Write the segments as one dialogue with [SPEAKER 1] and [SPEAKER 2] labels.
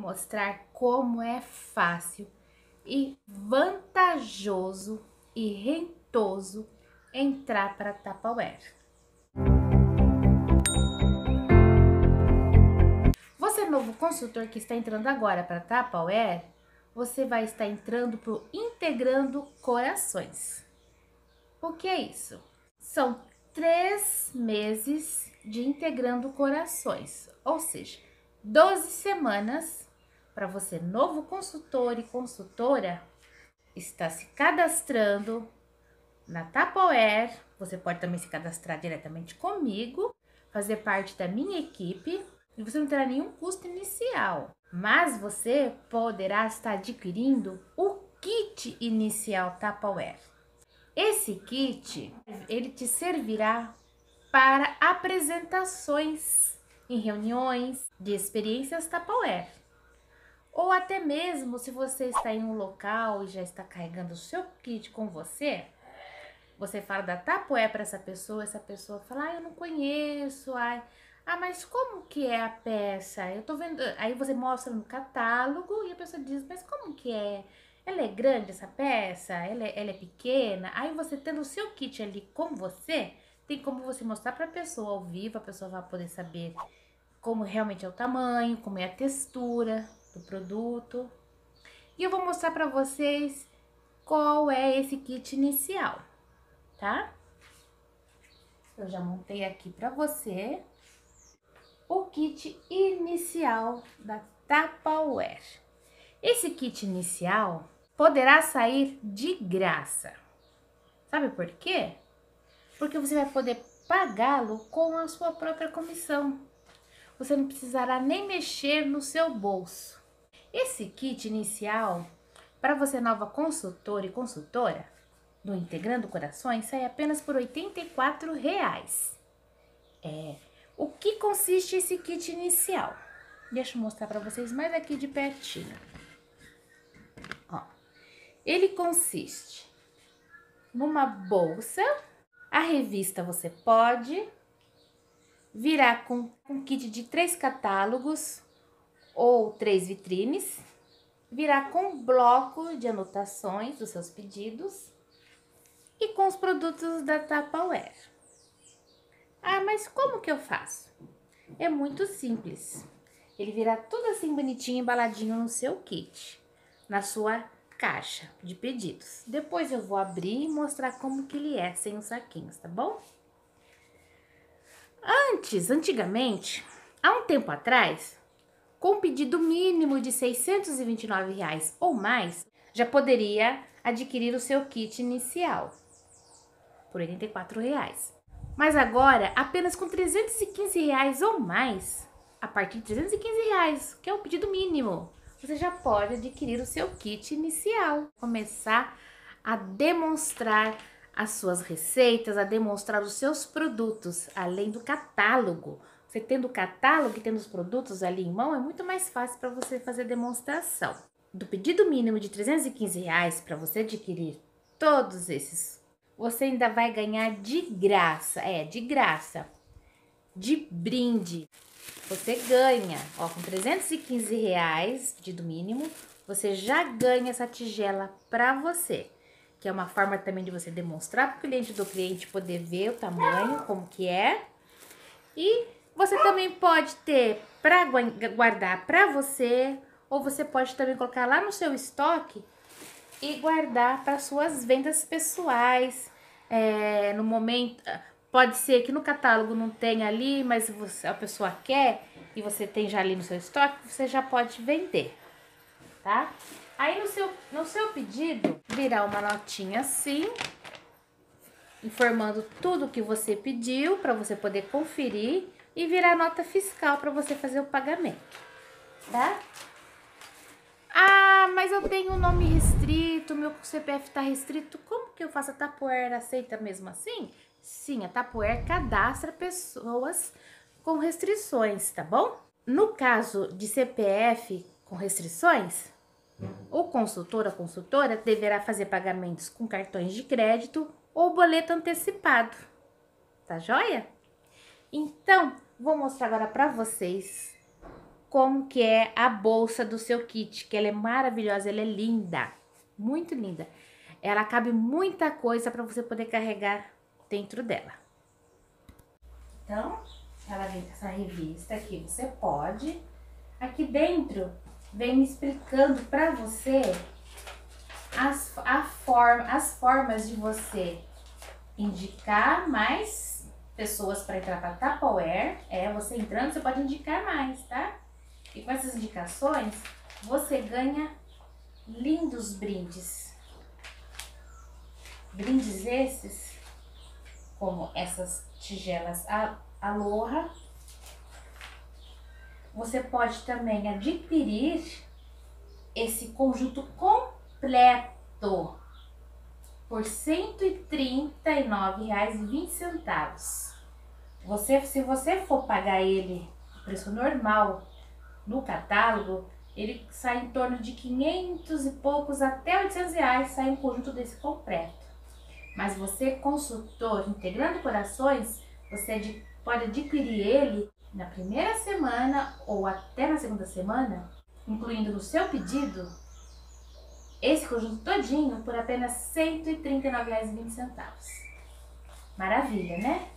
[SPEAKER 1] mostrar como é fácil e vantajoso e rentoso entrar para Tupperware. Você novo consultor que está entrando agora para Tupperware, você vai estar entrando para o Integrando Corações. O que é isso? São três meses de Integrando Corações, ou seja, 12 semanas para você, novo consultor e consultora, está se cadastrando na Tapoer. Você pode também se cadastrar diretamente comigo, fazer parte da minha equipe e você não terá nenhum custo inicial. Mas você poderá estar adquirindo o kit inicial Tapoer. Esse kit, ele te servirá para apresentações em reuniões de experiências Tupperware. Ou até mesmo se você está em um local e já está carregando o seu kit com você, você fala da Tupperware para essa pessoa, essa pessoa fala: "Ah, eu não conheço". Ai, ah, mas como que é a peça? Eu tô vendo. Aí você mostra no catálogo e a pessoa diz: "Mas como que é? Ela é grande essa peça? Ela é, ela é pequena?". Aí você tendo o seu kit ali com você, tem como você mostrar para a pessoa ao vivo, a pessoa vai poder saber como realmente é o tamanho, como é a textura do produto. E eu vou mostrar para vocês qual é esse kit inicial, tá? Eu já montei aqui para você o kit inicial da Tupperware. Esse kit inicial poderá sair de graça. Sabe por quê? Porque você vai poder pagá-lo com a sua própria comissão você não precisará nem mexer no seu bolso. Esse kit inicial, para você nova consultora e consultora, do Integrando Corações, sai apenas por 84 reais. É, o que consiste esse kit inicial? Deixa eu mostrar para vocês mais aqui de pertinho. Ó, ele consiste numa bolsa, a revista você pode virá com um kit de três catálogos ou três vitrines, virá com bloco de anotações dos seus pedidos e com os produtos da Tupperware. Ah, mas como que eu faço? É muito simples. Ele virá tudo assim bonitinho, embaladinho no seu kit, na sua caixa de pedidos. Depois eu vou abrir e mostrar como que ele é sem os saquinhos, tá bom? Antes, antigamente, há um tempo atrás, com pedido mínimo de 629 reais ou mais, já poderia adquirir o seu kit inicial por 84 reais. Mas agora, apenas com 315 reais ou mais, a partir de 315 reais, que é o pedido mínimo, você já pode adquirir o seu kit inicial, começar a demonstrar as suas receitas, a demonstrar os seus produtos, além do catálogo. Você tendo o catálogo e tendo os produtos ali em mão, é muito mais fácil para você fazer demonstração. Do pedido mínimo de 315 reais para você adquirir todos esses, você ainda vai ganhar de graça, é, de graça, de brinde. Você ganha, ó, com 315 reais, pedido mínimo, você já ganha essa tigela para você que é uma forma também de você demonstrar para o cliente do cliente poder ver o tamanho, como que é. E você também pode ter para guardar para você, ou você pode também colocar lá no seu estoque e guardar para suas vendas pessoais. É, no momento, pode ser que no catálogo não tenha ali, mas você, a pessoa quer e você tem já ali no seu estoque, você já pode vender, tá? Aí no seu, no seu pedido, virá uma notinha assim, informando tudo que você pediu para você poder conferir e virar nota fiscal para você fazer o pagamento, tá? Ah, mas eu tenho um nome restrito, meu CPF está restrito. Como que eu faço? A Tapoer aceita mesmo assim? Sim, a Tapoer cadastra pessoas com restrições, tá bom? No caso de CPF com restrições, o consultor, a consultora, deverá fazer pagamentos com cartões de crédito ou boleto antecipado. Tá joia? Então, vou mostrar agora para vocês como que é a bolsa do seu kit, que ela é maravilhosa, ela é linda, muito linda. Ela cabe muita coisa para você poder carregar dentro dela. Então, ela vem com essa revista aqui, você pode. Aqui dentro vem me explicando para você as, a as formas de você indicar mais pessoas para entrar para Tupperware. É, você entrando, você pode indicar mais, tá? E com essas indicações, você ganha lindos brindes. Brindes esses, como essas tigelas Aloha. Você pode também adquirir esse conjunto completo por R$ 139,20. Você, se você for pagar ele preço normal no catálogo, ele sai em torno de 500 e poucos até 800 reais, sai um conjunto desse completo. Mas você, consultor integrando corações, você pode adquirir ele na primeira semana ou até na segunda semana, incluindo no seu pedido esse conjunto todinho por apenas R$ 139,20. Maravilha, né?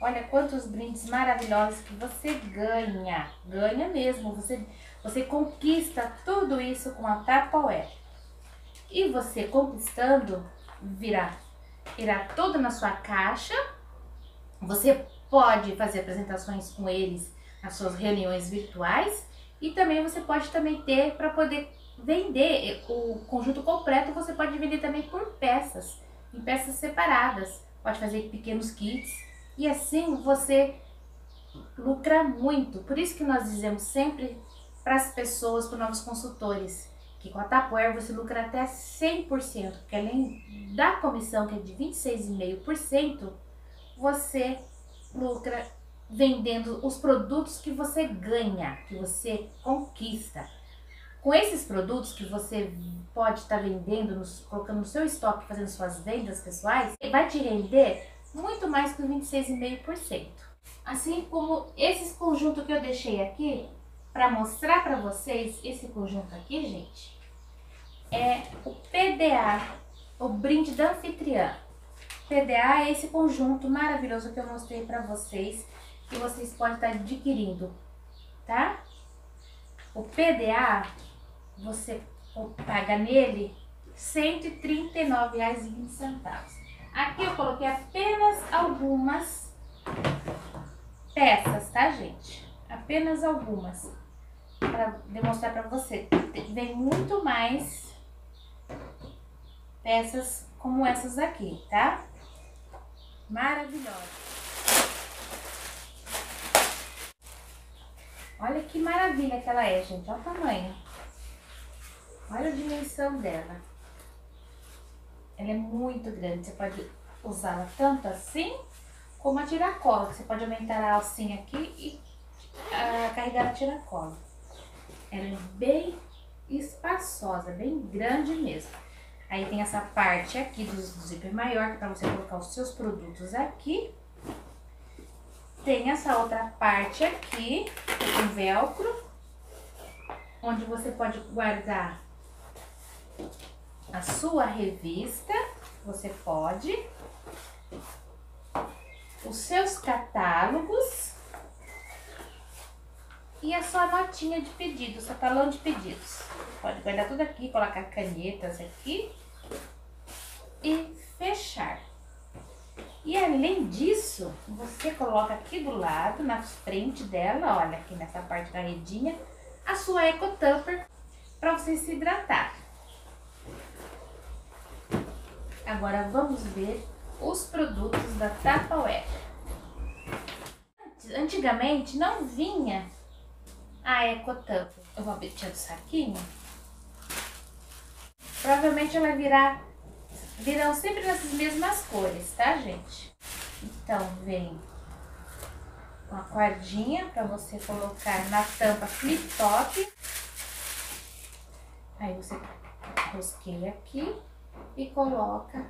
[SPEAKER 1] Olha quantos brindes maravilhosos que você ganha. Ganha mesmo. Você, você conquista tudo isso com a Tupperware. E você conquistando, virá, irá tudo na sua caixa. Você pode fazer apresentações com eles nas suas reuniões virtuais. E também você pode também ter para poder vender o conjunto completo, você pode vender também por peças, em peças separadas. Pode fazer pequenos kits e assim você lucra muito. Por isso que nós dizemos sempre para as pessoas, para os novos consultores, que com a Tapoer você lucra até 100%, porque além da comissão que é de 26,5%, você lucra vendendo os produtos que você ganha, que você conquista. Com esses produtos que você pode estar tá vendendo, colocando no seu estoque, fazendo suas vendas pessoais, vai te render muito mais que 26,5%. Assim como esses conjuntos que eu deixei aqui, para mostrar para vocês, esse conjunto aqui, gente, é o PDA, o brinde da anfitriã. PDA é esse conjunto maravilhoso que eu mostrei para vocês, que vocês podem estar tá adquirindo, tá? O PDA você paga nele R$ 139,20. Aqui eu coloquei apenas algumas peças, tá, gente? Apenas algumas. Para demonstrar para você. Vem muito mais peças como essas aqui, tá? Maravilhosa. Olha que maravilha que ela é, gente. Olha o tamanho. Olha a dimensão dela. Ela é muito grande. Você pode usá-la tanto assim como a tiracola. Você pode aumentar a alcinha aqui e uh, carregar a tiracola. Ela é bem espaçosa, bem grande mesmo. Aí tem essa parte aqui do, zíper maior, que é para você colocar os seus produtos aqui. Tem essa outra parte aqui, com velcro, onde você pode guardar a sua revista, você pode, os seus catálogos e a sua notinha de pedido, seu talão de pedidos. Pode guardar tudo aqui, colocar canetas aqui e fechar. E além disso, você coloca aqui do lado, na frente dela, olha aqui nessa parte da redinha, a sua Eco Tupper para você se hidratar. Agora vamos ver os produtos da Tupperware. Antigamente não vinha a EcoTupper. Eu vou abrir do saquinho. Provavelmente ela virá, virão sempre nessas mesmas cores, tá, gente? Então, vem uma cordinha para você colocar na tampa flip top. Aí você rosqueia aqui e coloca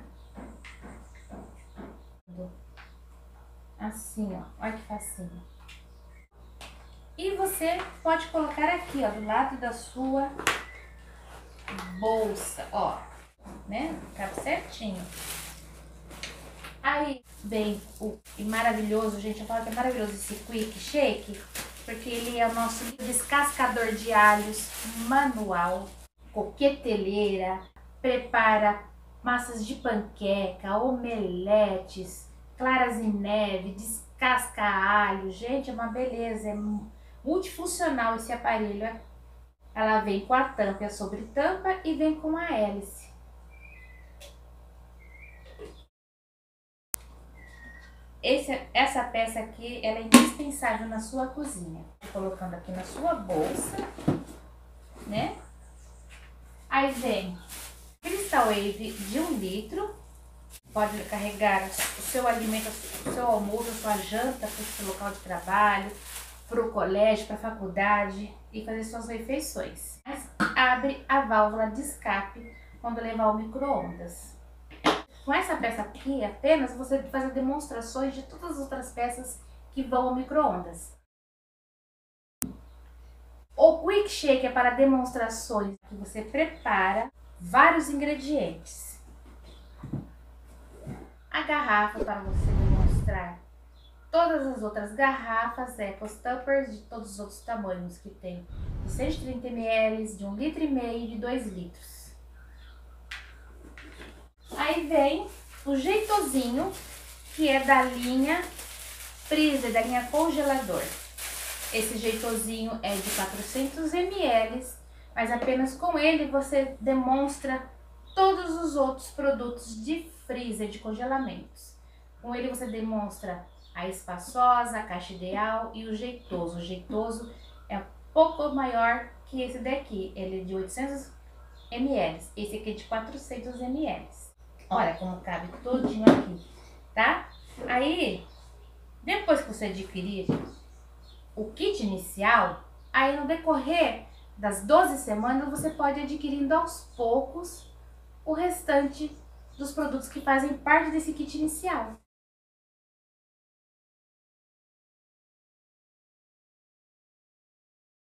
[SPEAKER 1] assim, ó. Olha que facinho. E você pode colocar aqui, ó, do lado da sua bolsa, ó, né? Cabe certinho. Aí vem o maravilhoso, gente, eu falo que é maravilhoso esse Quick Shake, porque ele é o nosso descascador de alhos manual, coqueteleira, prepara massas de panqueca, omeletes, claras em neve, descasca alho. Gente, é uma beleza, é multifuncional esse aparelho. Ela vem com a tampa sobre tampa e vem com a hélice. Esse, essa peça aqui, ela é indispensável na sua cozinha. Colocando aqui na sua bolsa, né? Aí vem Crystal Wave de um litro. Pode carregar o seu alimento, o seu almoço, a sua janta para o seu local de trabalho, para o colégio, para a faculdade e fazer suas refeições. Mas abre a válvula de escape quando levar ao micro-ondas. Com essa peça aqui, apenas você faz demonstrações de todas as outras peças que vão ao micro-ondas. O Quick Shake é para demonstrações que você prepara vários ingredientes. A garrafa para você demonstrar todas as outras garrafas Apple Tuppers de todos os outros tamanhos que tem de 130 ml, de 1 litro e meio de 2 litros. Aí vem o jeitozinho, que é da linha freezer, da linha congelador. Esse jeitozinho é de 400 ml, mas apenas com ele você demonstra todos os outros produtos de freezer, de congelamentos. Com ele você demonstra a espaçosa, a caixa ideal e o jeitoso. O jeitoso é um pouco maior que esse daqui, ele é de 800 ml, esse aqui é de 400 ml. Olha como cabe todinho aqui, tá? Aí, depois que você adquirir o kit inicial, aí no decorrer das 12 semanas você pode ir adquirindo aos poucos o restante dos produtos que fazem parte desse kit inicial.